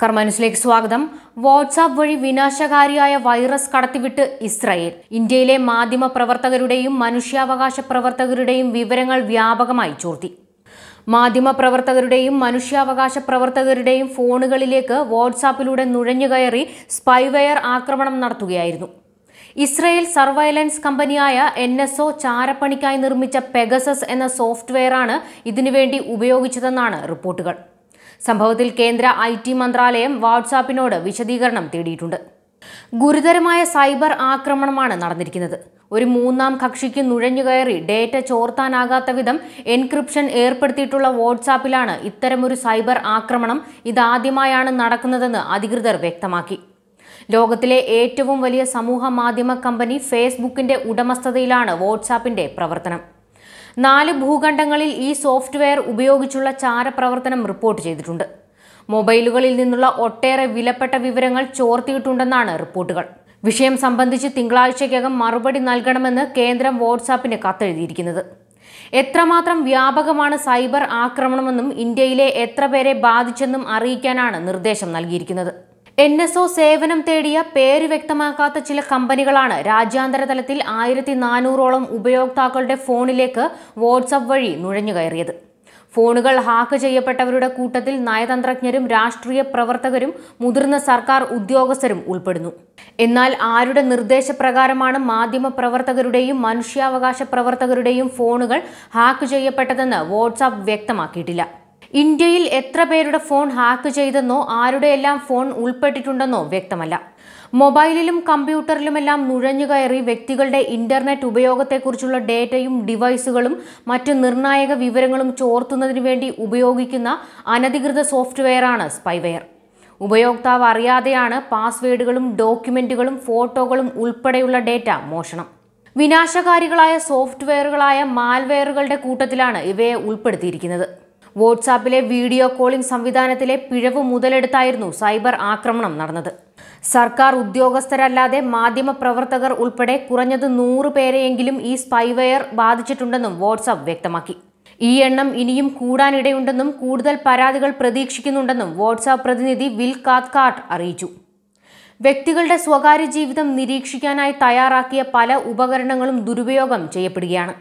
കർമാനുസിലേക്ക് സ്വാഗതം. വാട്സാപ്പ് വഴി വിനാശകാരിയായ virus കടത്തിവിട്ട് Israel. ഇന്ത്യയിലെ മാധ്യമ പ്രവർത്തകരുടെയും മനുഷ്യാവകാശ പ്രവർത്തകരുടെയും വിവരങ്ങൾ വ്യാപകമായി ചോർത്തി. മാധ്യമ പ്രവർത്തകരുടെയും മനുഷ്യാവകാശ പ്രവർത്തകരുടെയും ഫോണുകളിലേക്ക് വാട്സാപ്പിലൂടെ നുഴഞ്ഞുകയറി സ്പൈവെയർ ആക്രമണം നടത്തുകയായിരുന്നു. ഇസ്രയേൽ സർവൈലൻസ് കമ്പനിയായ എൻ എസ് ഒ ചാരപ്പണിക്കായി നിർമ്മിച്ച പെഗസസ് എന്ന സോഫ്റ്റ്വെയറാണ് ഇതിനുവേണ്ടി ഉപയോഗിച്ചതെന്നാണ് റിപ്പോർട്ടുകൾ. സംഭവത്തിൽ കേന്ദ്ര ഐ ടി മന്ത്രാലയം വാട്സാപ്പിനോട് വിശദീകരണം തേടിയിട്ടുണ്ട്. ഗുരുതരമായ സൈബർ ആക്രമണമാണ് നടന്നിരിക്കുന്നത്. ഒരു മൂന്നാം കക്ഷിക്ക് നുഴഞ്ഞുകയറി ഡേറ്റ ചോർത്താനാകാത്ത വിധം എൻക്രിപ്ഷൻ ഏർപ്പെടുത്തിയിട്ടുള്ള വാട്സാപ്പിലാണ് ഇത്തരമൊരു സൈബർ ആക്രമണം ഇതാദ്യമായാണ് നടക്കുന്നതെന്ന് അധികൃതർ വ്യക്തമാക്കി. ലോകത്തിലെ ഏറ്റവും വലിയ സമൂഹ മാധ്യമ കമ്പനി ഫേസ്ബുക്കിന്റെ ഉടമസ്ഥതയിലാണ് വാട്സാപ്പിന്റെ പ്രവർത്തനം. നാല് ഭൂഖണ്ഡങ്ങളിൽ ഈ സോഫ്റ്റ്വെയർ ഉപയോഗിച്ചുള്ള ചാരപ്രവർത്തനം റിപ്പോർട്ട് ചെയ്തിട്ടുണ്ട്. മൊബൈലുകളിൽ നിന്നുള്ള ഒട്ടേറെ വിലപ്പെട്ട വിവരങ്ങൾ ചോർത്തിയിട്ടുണ്ടെന്നാണ് റിപ്പോർട്ടുകൾ. വിഷയം സംബന്ധിച്ച് തിങ്കളാഴ്ചയ്ക്കകം മറുപടി നൽകണമെന്ന് കേന്ദ്രം വാട്സാപ്പിന് കത്തെഴുതിയിരിക്കുന്നത്. എത്രമാത്രം വ്യാപകമാണ് സൈബർ ആക്രമണമെന്നും ഇന്ത്യയിലെ എത്ര പേരെ ബാധിച്ചെന്നും അറിയിക്കാനാണ് നിർദ്ദേശം നൽകിയിരിക്കുന്നത്. എൻ എസ് ഒ സേവനം തേടിയ പേര് വ്യക്തമാക്കാത്ത ചില കമ്പനികളാണ് രാജ്യാന്തര തലത്തിൽ ആയിരത്തി നാനൂറോളം ഉപയോക്താക്കളുടെ ഫോണിലേക്ക് വാട്സപ്പ് വഴി നുഴഞ്ഞുകയറിയത് ഫോണുകൾ ഹാക്ക് ചെയ്യപ്പെട്ടവരുടെ കൂട്ടത്തിൽ നയതന്ത്രജ്ഞരും രാഷ്ട്രീയ പ്രവർത്തകരും മുതിർന്ന സർക്കാർ ഉദ്യോഗസ്ഥരും ഉൾപ്പെടുന്നു. എന്നാൽ ആരുടെ നിർദ്ദേശപ്രകാരമാണ് മാധ്യമ പ്രവർത്തകരുടെയും മനുഷ്യാവകാശ പ്രവർത്തകരുടെയും ഫോണുകൾ ഹാക്ക് ചെയ്യപ്പെട്ടതെന്ന് വാട്സാപ്പ് വ്യക്തമാക്കിയിട്ടില്ല. ഇന്ത്യയിൽ എത്ര പേരുടെ ഫോൺ ഹാക്ക് ചെയ്തെന്നോ ആരുടെയെല്ലാം ഫോൺ ഉൾപ്പെട്ടിട്ടുണ്ടെന്നോ വ്യക്തമല്ല. മൊബൈലിലും കമ്പ്യൂട്ടറിലുമെല്ലാം നുഴഞ്ഞുകയറി വ്യക്തികളുടെ ഇന്റർനെറ്റ് ഉപയോഗത്തെക്കുറിച്ചുള്ള ഡേറ്റയും ഡിവൈസുകളും മറ്റ് നിർണായക വിവരങ്ങളും ചോർത്തുന്നതിനു വേണ്ടി ഉപയോഗിക്കുന്ന അനധികൃത സോഫ്റ്റ്വെയറാണ് സ്പൈവെയർ. ഉപയോക്താവ് അറിയാതെയാണ് പാസ്വേഡുകളും ഡോക്യുമെന്റുകളും ഫോട്ടോകളും ഉൾപ്പെടെയുള്ള ഡേറ്റ മോഷണം. വിനാശകാരികളായ സോഫ്റ്റ്വെയറുകളായ മാൽവെയറുകളുടെ കൂട്ടത്തിലാണ് ഇവയെ ഉൾപ്പെടുത്തിയിരിക്കുന്നത്. വാട്സാപ്പിലെ വീഡിയോ കോളിംഗ് സംവിധാനത്തിലെ പിഴവ് മുതലെടുത്തായിരുന്നു സൈബർ ആക്രമണം നടന്നത്. സർക്കാർ ഉദ്യോഗസ്ഥരല്ലാതെ മാധ്യമ പ്രവർത്തകർ ഉൾപ്പെടെ കുറഞ്ഞത് നൂറ് പേരെയെങ്കിലും ഈ സ്പൈവെയർ ബാധിച്ചിട്ടുണ്ടെന്നും വാട്സാപ്പ് വ്യക്തമാക്കി. ഈ എണ്ണം ഇനിയും കൂടാനിടയുണ്ടെന്നും കൂടുതൽ പരാതികൾ പ്രതീക്ഷിക്കുന്നുണ്ടെന്നും വാട്സാപ്പ് പ്രതിനിധി വിൽ കാത്കാട്ട് അറിയിച്ചു. വ്യക്തികളുടെ സ്വകാര്യ ജീവിതം നിരീക്ഷിക്കാനായി തയ്യാറാക്കിയ പല ഉപകരണങ്ങളും ദുരുപയോഗം ചെയ്യപ്പെടുകയാണ്.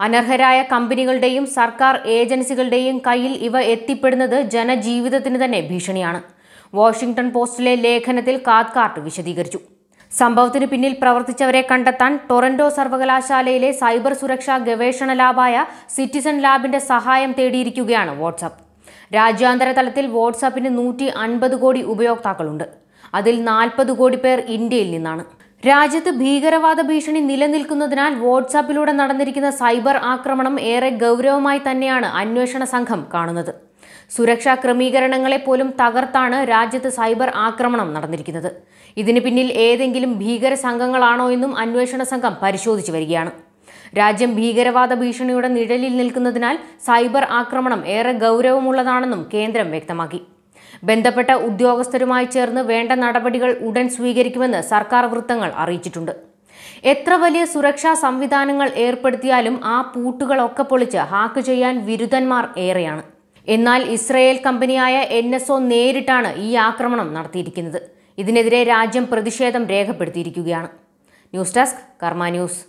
അനർഹരായ കമ്പനികളുടെയും സർക്കാർ ഏജൻസികളുടെയും കയ്യിൽ ഇവ എത്തിപ്പെടുന്നത് ജനജീവിതത്തിന് തന്നെ ഭീഷണിയാണ്. വാഷിംഗ്ടൺ പോസ്റ്റിലെ ലേഖനത്തിൽ കാത്കാർട്ട് വിശദീകരിച്ചു. സംഭവത്തിന് പിന്നിൽ പ്രവർത്തിച്ചവരെ കണ്ടെത്താൻ ടൊറന്റോ സർവകലാശാലയിലെ സൈബർ സുരക്ഷാ ഗവേഷണ ലാബായ സിറ്റിസൺ ലാബിന്റെ സഹായം തേടിയിരിക്കുകയാണ് വാട്സാപ്പ് രാജ്യാന്തര തലത്തിൽ വാട്സാപ്പിന് നൂറ്റി അൻപത് കോടി ഉപയോക്താക്കളുണ്ട്. അതിൽ നാൽപ്പത് കോടി പേർ ഇന്ത്യയിൽ നിന്നാണ്. രാജ്യത്ത് ഭീകരവാദ ഭീഷണി നിലനിൽക്കുന്നതിനാൽ വാട്സാപ്പിലൂടെ നടന്നിരിക്കുന്ന സൈബർ ആക്രമണം ഏറെ ഗൗരവമായി തന്നെയാണ് അന്വേഷണ സംഘം കാണുന്നത്. സുരക്ഷാ ക്രമീകരണങ്ങളെ പോലും തകർത്താണ് രാജ്യത്ത് സൈബർ ആക്രമണം നടന്നിരിക്കുന്നത്. ഇതിന് പിന്നിൽ ഏതെങ്കിലും ഭീകര സംഘങ്ങളാണോ എന്നും അന്വേഷണ സംഘം പരിശോധിച്ചു വരികയാണ്. രാജ്യം ഭീകരവാദ ഭീഷണിയുടെ നിഴലിൽ നിൽക്കുന്നതിനാൽ സൈബർ ആക്രമണം ഏറെ ഗൗരവമുള്ളതാണെന്നും കേന്ദ്രം വ്യക്തമാക്കി. ബന്ധപ്പെട്ട ഉദ്യോഗസ്ഥരുമായി ചേർന്ന് വേണ്ട നടപടികൾ ഉടൻ സ്വീകരിക്കുമെന്ന് സർക്കാർ വൃത്തങ്ങൾ അറിയിച്ചിട്ടുണ്ട്. എത്ര വലിയ സുരക്ഷാ സംവിധാനങ്ങൾ ഏർപ്പെടുത്തിയാലും ആ പൂട്ടുകളൊക്കെ പൊളിച്ച് ഹാക്ക് ചെയ്യാൻ വിരുദ്ധന്മാർ ഏറെയാണ്. എന്നാൽ ഇസ്രയേൽ കമ്പനിയായ എൻ നേരിട്ടാണ് ഈ ആക്രമണം നടത്തിയിരിക്കുന്നത്. ഇതിനെതിരെ രാജ്യം പ്രതിഷേധം രേഖപ്പെടുത്തിയിരിക്കുകയാണ്. News desk Karma news.